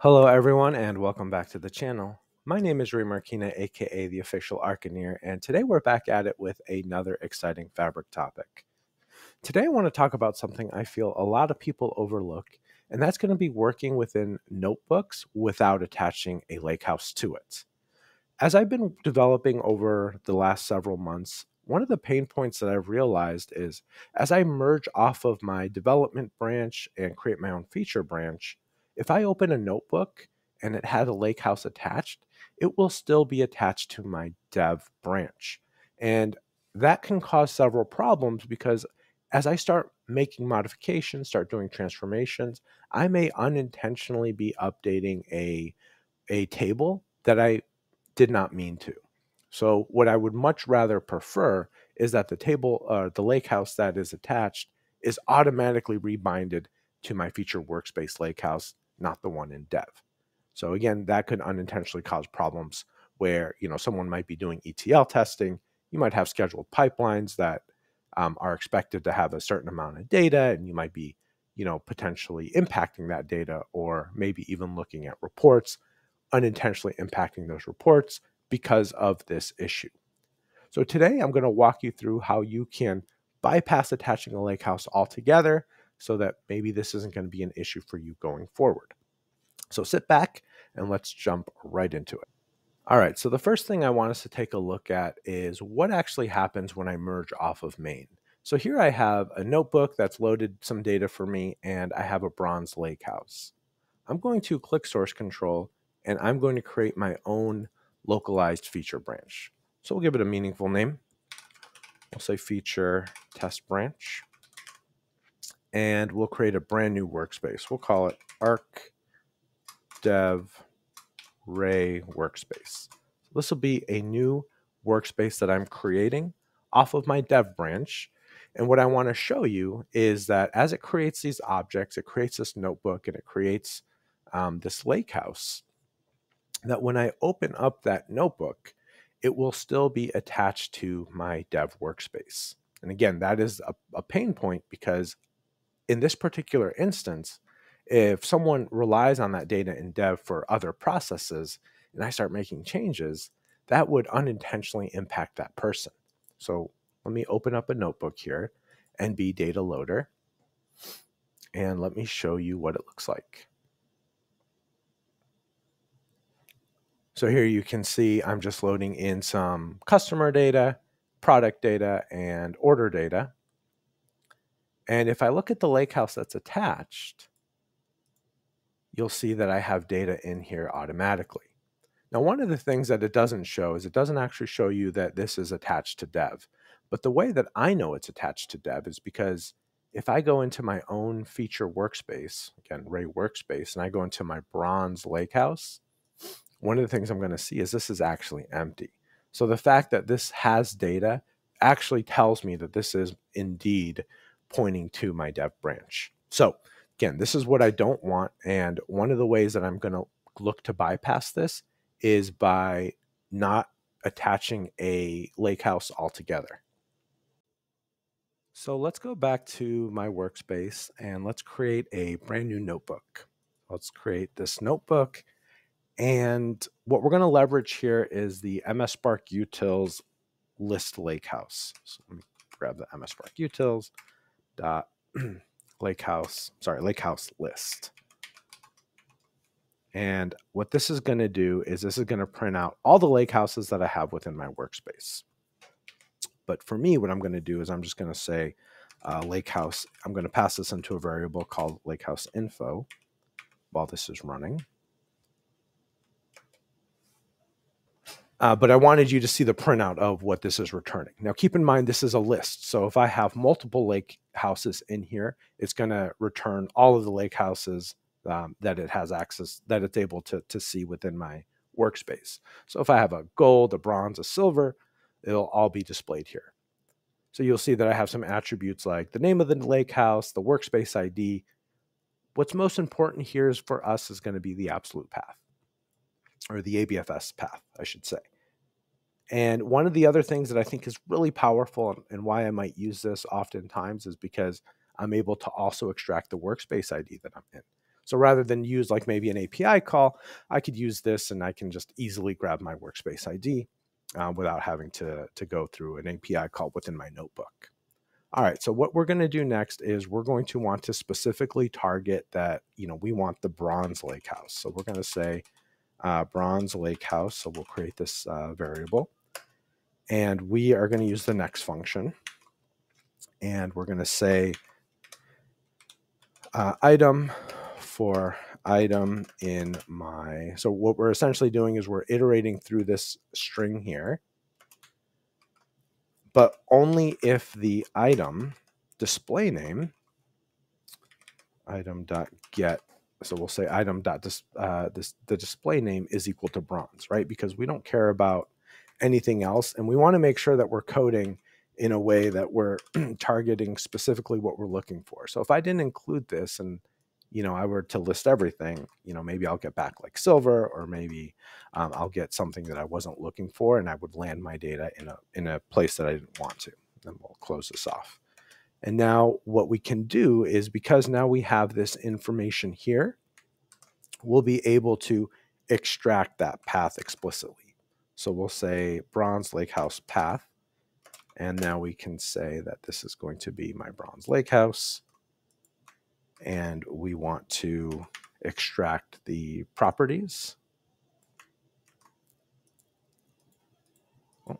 Hello, everyone, and welcome back to the channel. My name is Ray Marquina, aka the official Archineer, and today we're back at it with another exciting fabric topic. Today, I want to talk about something I feel a lot of people overlook, and that's going to be working within notebooks without attaching a lakehouse to it. As I've been developing over the last several months, one of the pain points that I've realized is as I merge off of my development branch and create my own feature branch, if I open a notebook and it had a lake house attached, it will still be attached to my dev branch. And that can cause several problems because as I start making modifications, start doing transformations, I may unintentionally be updating a, a table that I did not mean to. So what I would much rather prefer is that the table, uh, the lake house that is attached is automatically rebinded to my feature workspace lake house not the one in dev. So again, that could unintentionally cause problems where you know someone might be doing ETL testing. You might have scheduled pipelines that um, are expected to have a certain amount of data, and you might be you know potentially impacting that data, or maybe even looking at reports, unintentionally impacting those reports because of this issue. So today I'm going to walk you through how you can bypass attaching a lakehouse altogether so that maybe this isn't going to be an issue for you going forward. So sit back and let's jump right into it. All right, so the first thing I want us to take a look at is what actually happens when I merge off of main. So here I have a notebook that's loaded some data for me and I have a bronze lake house. I'm going to click source control and I'm going to create my own localized feature branch. So we'll give it a meaningful name. We'll say feature test branch and we'll create a brand new workspace. We'll call it arc dev ray workspace. This will be a new workspace that I'm creating off of my dev branch. And what I want to show you is that as it creates these objects, it creates this notebook and it creates um, this lake house, that when I open up that notebook, it will still be attached to my dev workspace. And again, that is a, a pain point because in this particular instance, if someone relies on that data in dev for other processes and I start making changes, that would unintentionally impact that person. So let me open up a notebook here, NB Data Loader, and let me show you what it looks like. So here you can see I'm just loading in some customer data, product data, and order data. And if I look at the lake house that's attached, you'll see that I have data in here automatically. Now, one of the things that it doesn't show is it doesn't actually show you that this is attached to dev. But the way that I know it's attached to dev is because if I go into my own feature workspace, again, Ray workspace, and I go into my bronze lakehouse, one of the things I'm going to see is this is actually empty. So the fact that this has data actually tells me that this is indeed pointing to my dev branch. So again, this is what I don't want. And one of the ways that I'm going to look to bypass this is by not attaching a lake lakehouse altogether. So let's go back to my workspace and let's create a brand new notebook. Let's create this notebook. And what we're going to leverage here is the MS Spark Utils list lakehouse. So let me grab the MS Spark Utils dot lake house sorry lake house list. And what this is going to do is this is going to print out all the lake houses that i have within my workspace. But for me what i'm going to do is i'm just going to say uh, lake house i'm going to pass this into a variable called lake house info while this is running Uh, but I wanted you to see the printout of what this is returning. Now, keep in mind, this is a list. So if I have multiple lake houses in here, it's going to return all of the lake houses um, that it has access, that it's able to, to see within my workspace. So if I have a gold, a bronze, a silver, it'll all be displayed here. So you'll see that I have some attributes like the name of the lake house, the workspace ID. What's most important here is for us is going to be the absolute path or the ABFS path, I should say. And one of the other things that I think is really powerful and, and, why I might use this oftentimes is because I'm able to also extract the workspace ID that I'm in. So rather than use like maybe an API call, I could use this and I can just easily grab my workspace ID uh, without having to, to go through an API call within my notebook. All right, so what we're going to do next is we're going to want to specifically target that, you know, we want the bronze lake house. So we're going to say uh, bronze lake house. So we'll create this uh, variable. And we are going to use the next function. And we're going to say uh, item for item in my, so what we're essentially doing is we're iterating through this string here, but only if the item display name item dot get so we'll say item dot uh, this the display name is equal to bronze right because we don't care about anything else and we want to make sure that we're coding in a way that we're targeting specifically what we're looking for so if i didn't include this and you know, I were to list everything, you know, maybe I'll get back like silver, or maybe um, I'll get something that I wasn't looking for, and I would land my data in a in a place that I didn't want to. And we'll close this off. And now what we can do is because now we have this information here, we'll be able to extract that path explicitly. So we'll say bronze lake house path. And now we can say that this is going to be my bronze lake house and we want to extract the properties. Oh,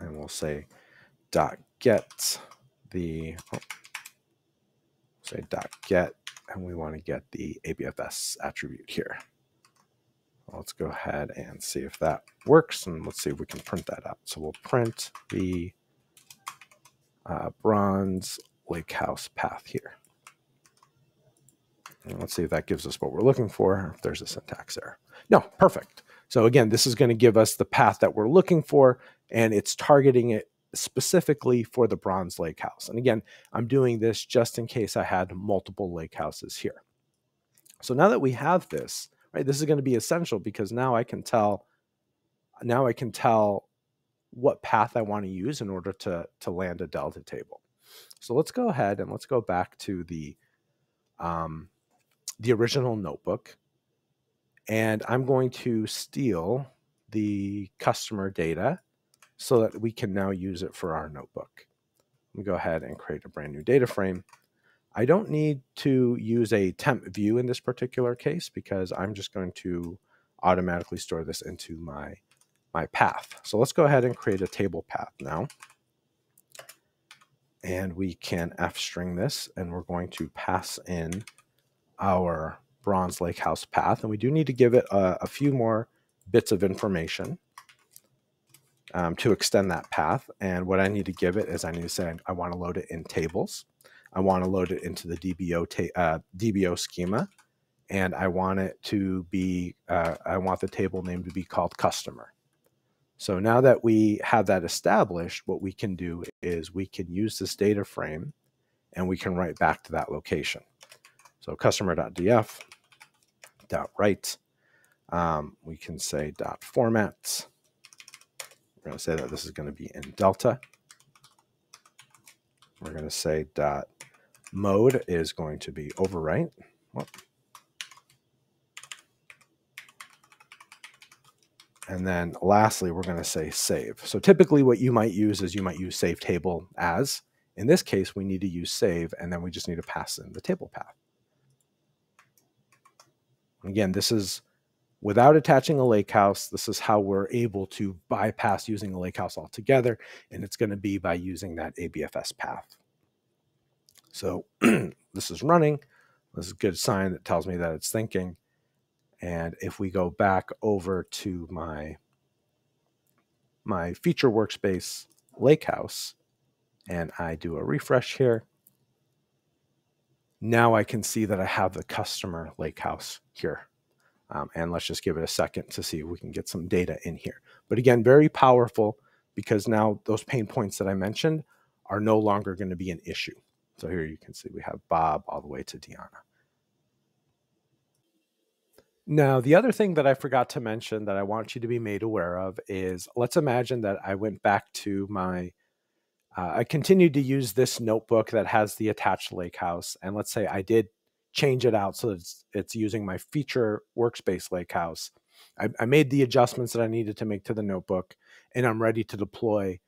and we'll say dot get the oh, say dot get and we want to get the ABFS attribute here. Let's go ahead and see if that works and let's see if we can print that out. So we'll print the uh, bronze lake house path here. And let's see if that gives us what we're looking for, if there's a syntax error. No, perfect. So again, this is going to give us the path that we're looking for, and it's targeting it specifically for the bronze lake house. And again, I'm doing this just in case I had multiple lake houses here. So now that we have this, right, this is going to be essential because now I can tell, now I can tell what path I want to use in order to, to land a delta table. So let's go ahead and let's go back to the, um, the original notebook and I'm going to steal the customer data so that we can now use it for our notebook. Let me go ahead and create a brand new data frame. I don't need to use a temp view in this particular case because I'm just going to automatically store this into my, my path. So let's go ahead and create a table path now. And we can f string this and we're going to pass in our Bronze Lake House path, and we do need to give it a, a few more bits of information um, to extend that path. And what I need to give it is I need to say I want to load it in tables. I want to load it into the DBO uh, DBO schema, and I want it to be uh, I want the table name to be called customer. So now that we have that established, what we can do is we can use this data frame and we can write back to that location. So customer.df dot write. Um, we can say dot format. We're going to say that this is going to be in Delta. We're going to say dot mode is going to be overwrite. And then lastly, we're going to say save. So typically what you might use is you might use save table as. In this case, we need to use save, and then we just need to pass in the table path. Again, this is without attaching a lake house. This is how we're able to bypass using a lake house altogether. And it's going to be by using that ABFS path. So this is running. This is a good sign that tells me that it's thinking. And if we go back over to my, my feature workspace lakehouse and I do a refresh here, now I can see that I have the customer lakehouse here. Um, and let's just give it a second to see if we can get some data in here. But again, very powerful because now those pain points that I mentioned are no longer going to be an issue. So here you can see we have Bob all the way to Deanna. Now, the other thing that I forgot to mention that I want you to be made aware of is let's imagine that I went back to my uh, I continued to use this notebook that has the attached lake house. And let's say I did change it out so that it's, it's using my feature workspace lakehouse. I, I made the adjustments that I needed to make to the notebook, and I'm ready to deploy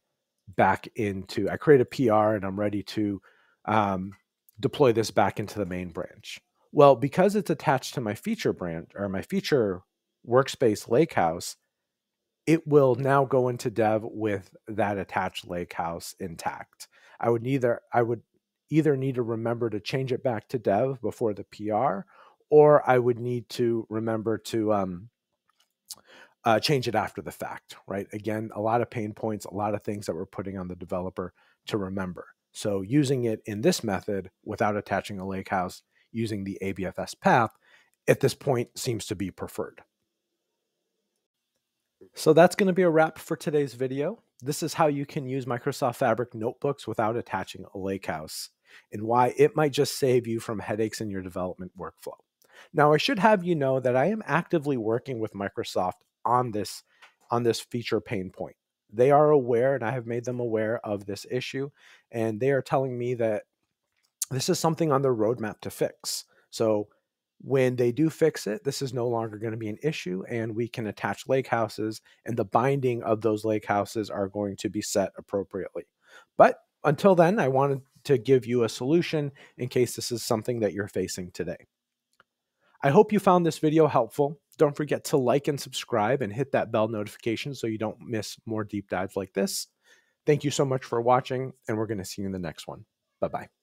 back into. I create a PR, and I'm ready to um, deploy this back into the main branch. Well, because it's attached to my feature branch or my feature workspace lakehouse, it will now go into dev with that attached lakehouse intact. I would neither I would either need to remember to change it back to dev before the PR, or I would need to remember to um, uh, change it after the fact, right? Again, a lot of pain points, a lot of things that we're putting on the developer to remember. So using it in this method without attaching a lakehouse, using the ABFS path, at this point seems to be preferred. So that's going to be a wrap for today's video. This is how you can use Microsoft Fabric notebooks without attaching a lakehouse and why it might just save you from headaches in your development workflow. Now, I should have you know that I am actively working with Microsoft on this on this feature pain point. They are aware and I have made them aware of this issue and they are telling me that this is something on their roadmap to fix. So when they do fix it, this is no longer going to be an issue, and we can attach lake houses, and the binding of those lake houses are going to be set appropriately. But until then, I wanted to give you a solution in case this is something that you're facing today. I hope you found this video helpful. Don't forget to like and subscribe and hit that bell notification so you don't miss more deep dives like this. Thank you so much for watching, and we're going to see you in the next one. Bye bye.